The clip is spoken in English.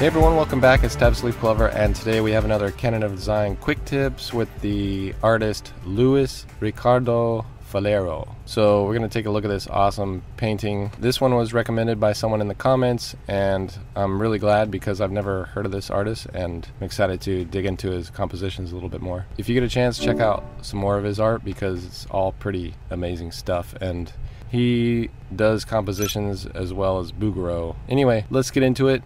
Hey everyone, welcome back. It's Tavis Leaf Glover, and today we have another Canon of Design quick tips with the artist Luis Ricardo Falero. So we're going to take a look at this awesome painting. This one was recommended by someone in the comments, and I'm really glad because I've never heard of this artist, and I'm excited to dig into his compositions a little bit more. If you get a chance, check out some more of his art because it's all pretty amazing stuff, and he does compositions as well as Bouguereau. Anyway, let's get into it.